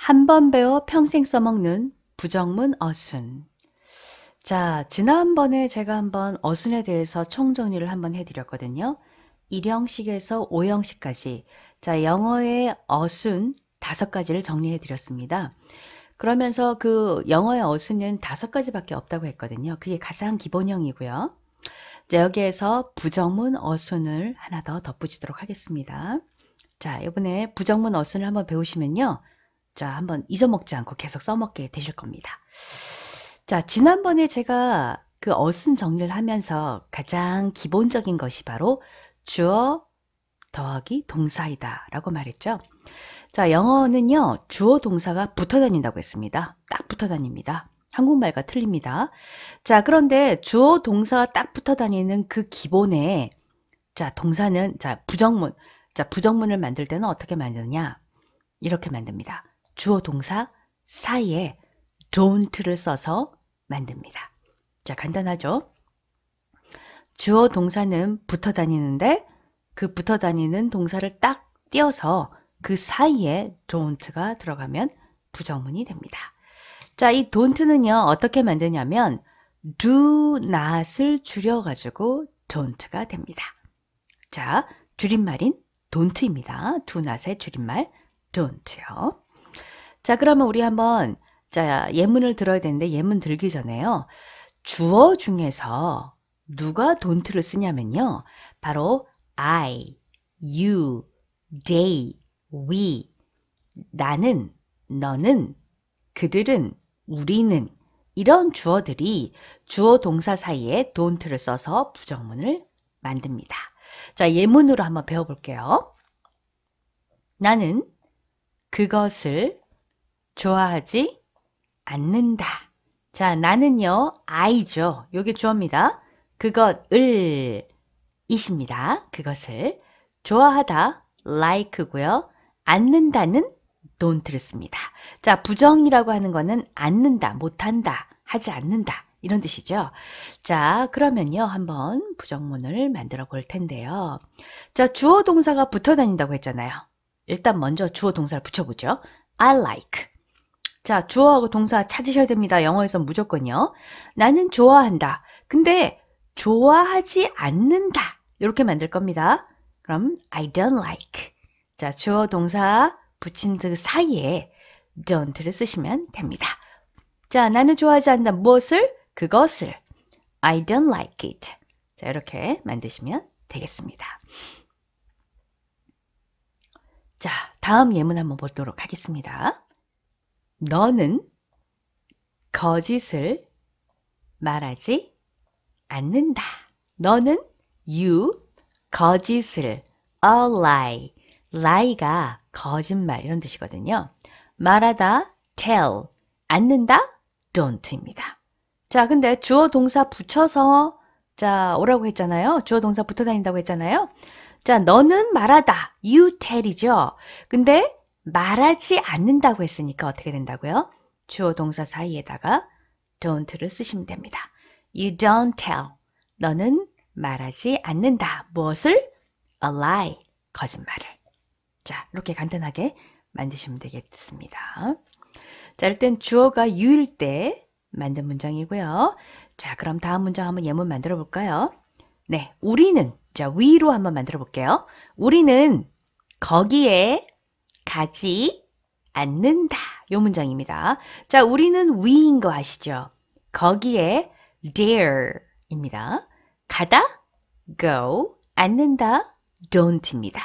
한 번 배워 평생 써먹는 부정문 어순. 자, 지난번에 제가 한번 어순에 대해서 총정리를 한번 해드렸거든요. 1형식에서 5형식까지. 자, 영어의 어순 다섯 가지를 정리해드렸습니다. 그러면서 그 영어의 어순은 다섯 가지밖에 없다고 했거든요. 그게 가장 기본형이고요. 자, 여기에서 부정문 어순을 하나 더 덧붙이도록 하겠습니다. 자, 이번에 부정문 어순을 한번 배우시면요. 자, 한번 잊어먹지 않고 계속 써먹게 되실 겁니다. 자, 지난번에 제가 그 어순 정리를 하면서 가장 기본적인 것이 바로 주어 더하기 동사이다 라고 말했죠. 자, 영어는요, 주어 동사가 붙어 다닌다고 했습니다. 딱 붙어 다닙니다. 한국말과 틀립니다. 자, 그런데 주어 동사가 딱 붙어 다니는 그 기본에, 자, 동사는, 자, 부정문. 자, 부정문을 만들 때는 어떻게 만드느냐? 이렇게 만듭니다. 주어 동사 사이에 don't를 써서 만듭니다. 자, 간단하죠? 주어 동사는 붙어 다니는데 그 붙어 다니는 동사를 딱 띄어서 그 사이에 don't가 들어가면 부정문이 됩니다. 자, 이 don't는요, 어떻게 만드냐면 do not을 줄여가지고 don't가 됩니다. 자, 줄임말인 don't입니다. do not의 줄임말 don't요. 자, 그러면 우리 한번 자, 예문을 들어야 되는데 예문 들기 전에요. 주어 중에서 누가 don't를 쓰냐면요. 바로 I, you, they, we. 나는, 너는, 그들은, 우리는 이런 주어들이 주어 동사 사이에 don't를 써서 부정문을 만듭니다. 자, 예문으로 한번 배워볼게요. 나는 그것을 좋아하지 않는다. 자, 나는요, I죠. 요게 주어입니다. 그것을 이십니다. 그것을 좋아하다 like고요. 않는다는 don't를 씁니다. 자, 부정이라고 하는 거는 않는다, 못한다, 하지 않는다 이런 뜻이죠. 자, 그러면요. 한번 부정문을 만들어 볼 텐데요. 자, 주어 동사가 붙어 다닌다고 했잖아요. 일단 먼저 주어 동사를 붙여 보죠. I like. 자, 주어하고 동사 찾으셔야 됩니다. 영어에서 무조건요. 나는 좋아한다. 근데 좋아하지 않는다. 이렇게 만들 겁니다. 그럼 I don't like. 자, 주어 동사 붙인 그 사이에 don't를 쓰시면 됩니다. 자, 나는 좋아하지 않는다. 무엇을? 그것을. I don't like it. 자, 이렇게 만드시면 되겠습니다. 자, 다음 예문 한번 보도록 하겠습니다. 너는 거짓을 말하지 않는다. 너는 you 거짓을 a lie lie가 거짓말 이런 뜻이거든요. 말하다 tell 않는다 don't입니다. 자, 근데 주어 동사 붙여서 자, 오라고 했잖아요. 주어 동사 붙어 다닌다고 했잖아요. 자, 너는 말하다 you tell이죠. 근데 말하지 않는다고 했으니까 어떻게 된다고요? 주어 동사 사이에다가 don't를 쓰시면 됩니다. You don't tell. 너는 말하지 않는다. 무엇을? A lie. 거짓말을. 자, 이렇게 간단하게 만드시면 되겠습니다. 자, 일단 주어가 you일 때 만든 문장이고요. 자, 그럼 다음 문장 한번 예문 만들어 볼까요? 네, 우리는 자, 위로 한번 만들어 볼게요. 우리는 거기에 가지 않는다. 요 문장입니다. 자, 우리는 위인 거 아시죠? 거기에 dare입니다. 가다 go, 않는다 don't입니다.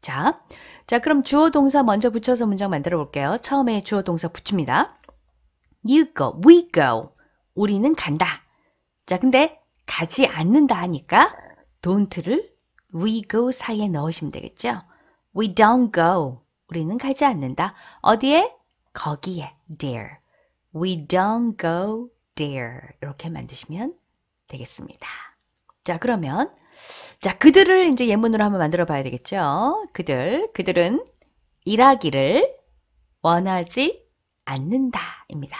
자, 자 그럼 주어 동사 먼저 붙여서 문장 만들어 볼게요. 처음에 주어 동사 붙입니다. You go, we go. 우리는 간다. 자, 근데 가지 않는다 하니까 don't를 we go 사이에 넣으시면 되겠죠. We don't go. 우리는 가지 않는다. 어디에? 거기에. there. We don't go there. 이렇게 만드시면 되겠습니다. 자, 그러면 자, 그들을 이제 예문으로 한번 만들어 봐야 되겠죠. 그들, 그들은 일하기를 원하지 않는다입니다.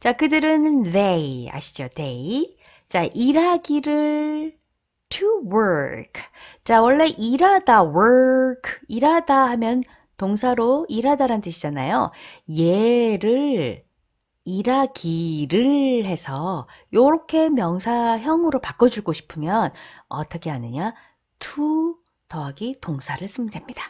자, 그들은 they 아시죠? they. 자, 일하기를 to work. 자, 원래 일하다 work 일하다 하면 동사로 일하다란 뜻이잖아요. 얘를 일하기를 해서 요렇게 명사형으로 바꿔주고 싶으면 어떻게 하느냐? to 더하기 동사를 쓰면 됩니다.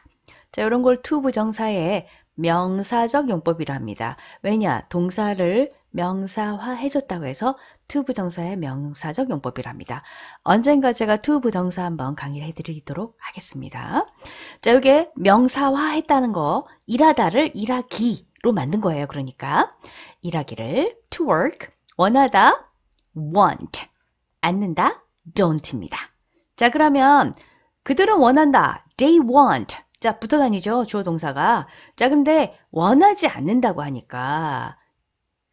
자, 이런 걸 to 부정사의 명사적 용법이라 합니다. 왜냐? 동사를 명사화 해줬다고 해서 to 부정사의 명사적 용법이랍니다. 언젠가 제가 to 부정사 한번 강의를 해드리도록 하겠습니다. 자, 이게 명사화 했다는 거, 일하다를 일하기로 만든 거예요. 그러니까 일하기를 to work, 원하다, want, 않는다, don't입니다. 자, 그러면 그들은 원한다, they want. 자, 붙어 다니죠. 주어 동사가. 자, 근데 원하지 않는다고 하니까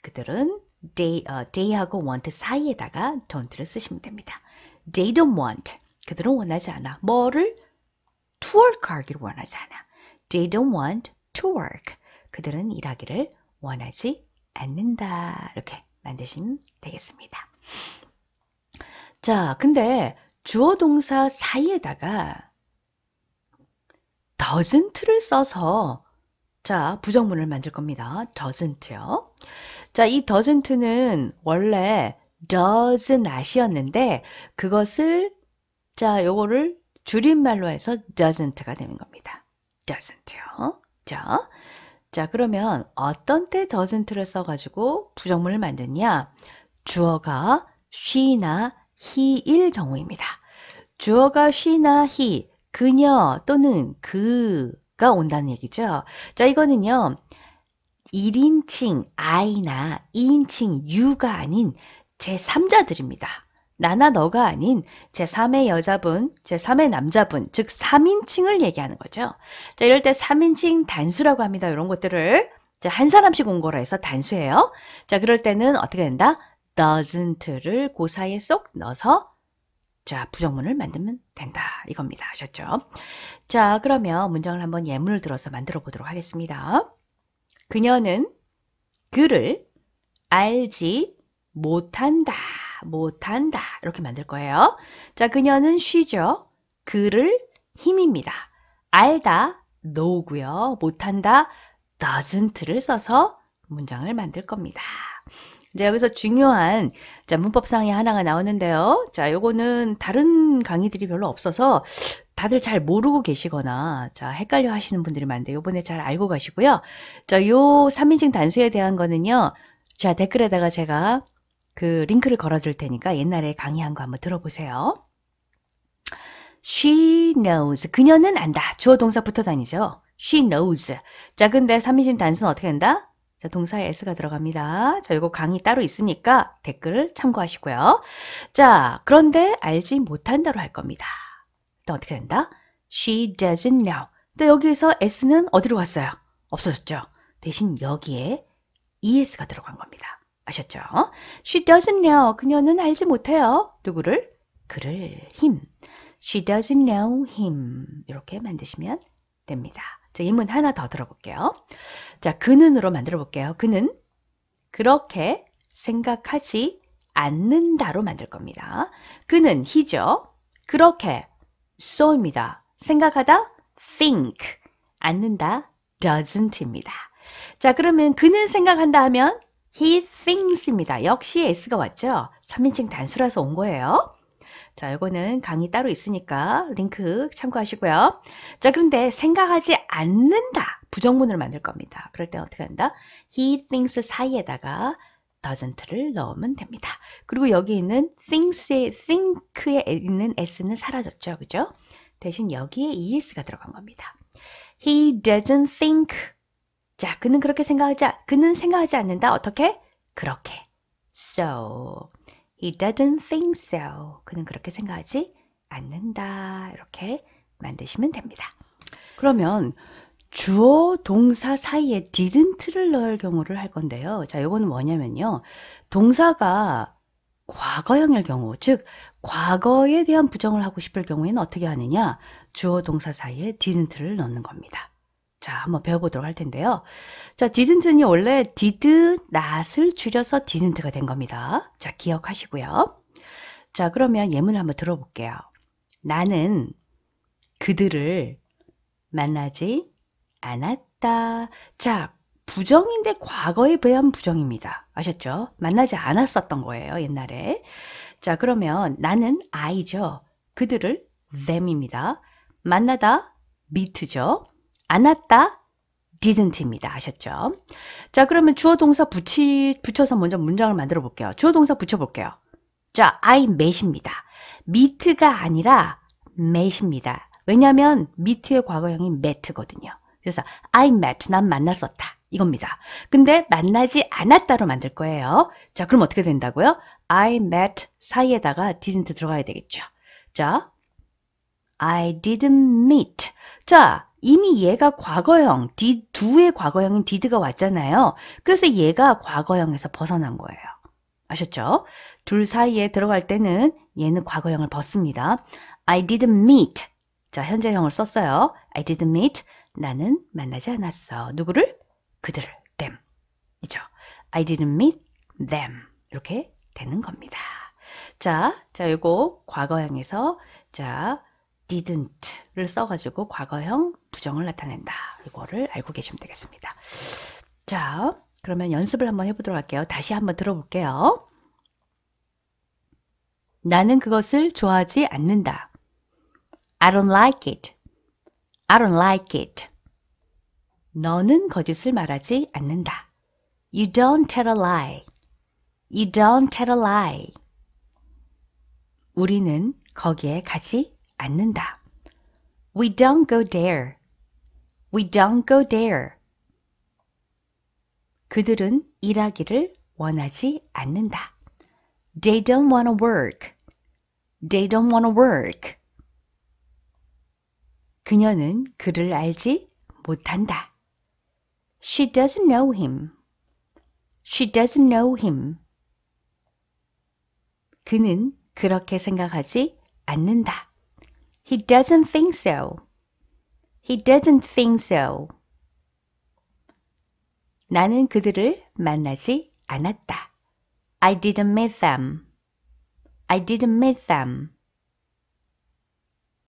그들은 they, uh, they하고 want 사이에다가 don't를 쓰시면 됩니다. They don't want. 그들은 원하지 않아. 뭐를? to work 하기를 원하지 않아. They don't want to work. 그들은 일하기를 원하지 않는다. 이렇게 만드시면 되겠습니다. 자, 근데 주어 동사 사이에다가 doesn't를 써서 자, 부정문을 만들 겁니다. doesn't요. 자, 이 doesn't는 원래 does not이었는데 그것을 자, 요거를 줄임말로 해서 doesn't가 되는 겁니다. doesn't요. 자, 자, 그러면 어떤 때 doesn't를 써가지고 부정문을 만드냐? 주어가 she나 he일 경우입니다. 주어가 she나 he, 그녀 또는 그가 온다는 얘기죠. 자, 이거는요. 1인칭 I나 2인칭 U가 아닌 제3자들입니다. 나나 너가 아닌 제3의 여자분, 제3의 남자분, 즉 3인칭을 얘기하는 거죠. 자, 이럴 때 3인칭 단수라고 합니다. 이런 것들을. 자, 한 사람씩 온 거라 해서 단수예요. 자, 그럴 때는 어떻게 된다? doesn't를 그 사이에 쏙 넣어서 자, 부정문을 만들면 된다. 이겁니다. 아셨죠? 자, 그러면 문장을 한번 예문을 들어서 만들어 보도록 하겠습니다. 그녀는 그를 알지 못한다. 못한다. 이렇게 만들 거예요. 자, 그녀는 쉬죠. 그를 힘입니다. 알다, 노고요. 못한다, doesn't를 써서 문장을 만들 겁니다. 이제 여기서 중요한 자, 문법 상의 하나가 나오는데요. 자, 요거는 다른 강의들이 별로 없어서 다들 잘 모르고 계시거나 자, 헷갈려 하시는 분들이 많은데 요번에 잘 알고 가시고요. 자, 요 3인칭 단수에 대한 거는요. 자, 댓글에다가 제가 그 링크를 걸어 둘 테니까 옛날에 강의한 거 한번 들어보세요. She knows. 그녀는 안다. 주어 동사 붙어 다니죠. She knows. 자, 근데 3인칭 단수는 어떻게 된다? 자, 동사에 s가 들어갑니다. 자, 이거 강의 따로 있으니까 댓글 참고하시고요. 자, 그런데 알지 못한다로 할 겁니다. 또 어떻게 된다? She doesn't know. 또 여기에서 s는 어디로 갔어요? 없어졌죠. 대신 여기에 es가 들어간 겁니다. 아셨죠? She doesn't know. 그녀는 알지 못해요. 누구를? 그를, him. She doesn't know him. 이렇게 만드시면 됩니다. 자, 예문 하나 더 들어볼게요. 자, 그는으로 만들어 볼게요. 그는 그렇게 생각하지 않는다로 만들 겁니다. 그는 히죠. 그렇게 so입니다. 생각하다 think 않는다 doesn't입니다. 자, 그러면 그는 생각한다 하면 he thinks입니다. 역시 s가 왔죠. 3인칭 단수라서 온 거예요. 자, 이거는 강의 따로 있으니까 링크 참고하시고요. 자, 그런데 생각하지 않는다. 부정문을 만들 겁니다. 그럴 때 어떻게 한다? He thinks 사이에다가 doesn't를 넣으면 됩니다. 그리고 여기 있는 things에, think에 있는 s는 사라졌죠. 그죠? 대신 여기에 es가 들어간 겁니다. He doesn't think. 자, 그는 그렇게 생각하지, 그는 생각하지 않는다. 어떻게? 그렇게. So. He doesn't think so. 그는 그렇게 생각하지 않는다. 이렇게 만드시면 됩니다. 그러면 주어 동사 사이에 didn't를 넣을 경우를 할 건데요. 자, 요거는 뭐냐면요. 동사가 과거형일 경우, 즉 과거에 대한 부정을 하고 싶을 경우에는 어떻게 하느냐? 주어 동사 사이에 didn't를 넣는 겁니다. 자, 한번 배워보도록 할 텐데요. 자, didn't는 원래 did not을 줄여서 didn't가 된 겁니다. 자, 기억하시고요. 자, 그러면 예문을 한번 들어볼게요. 나는 그들을 만나지 않았다. 자, 부정인데 과거에 대한 부정입니다. 아셨죠? 만나지 않았었던 거예요, 옛날에. 자, 그러면 나는 I죠. 그들을 them입니다. 만나다 meet죠. 안았다 didn't입니다. 아셨죠? 자, 그러면 주어 동사 붙이, 붙여서 먼저 문장을 만들어 볼게요. 주어 동사 붙여 볼게요. 자, I met입니다. meet가 아니라 met입니다. 왜냐하면 meet의 과거형이 met거든요. 그래서 I met, 난 만났었다. 이겁니다. 근데 만나지 않았다로 만들 거예요. 자, 그럼 어떻게 된다고요? I met 사이에다가 didn't 들어가야 되겠죠. 자, I didn't meet. 자, 이미 얘가 과거형, did, do의 과거형인 did가 왔잖아요. 그래서 얘가 과거형에서 벗어난 거예요. 아셨죠? 둘 사이에 들어갈 때는 얘는 과거형을 벗습니다. I didn't meet. 자, 현재형을 썼어요. I didn't meet. 나는 만나지 않았어. 누구를? 그들을. them. 이죠. I didn't meet them. 이렇게 되는 겁니다. 자, 자, 요거 과거형에서 자, didn't를 써가지고 과거형 부정을 나타낸다. 이거를 알고 계시면 되겠습니다. 자, 그러면 연습을 한번 해보도록 할게요. 다시 한번 들어볼게요. 나는 그것을 좋아하지 않는다. I don't like it. I don't like it. 너는 거짓을 말하지 않는다. You don't tell a lie. You don't tell a lie. 우리는 거기에 가지 않는다. We don't go there. We don't go there. 그들은 일하기를 원하지 않는다. They don't want to work. They don't want to work. 그녀는 그를 알지 못한다. She doesn't know him. She doesn't know him. 그는 그렇게 생각하지 않는다. He doesn't think so. He doesn't think so. 나는 그들을 만나지 않았다. I didn't meet them. I didn't meet them.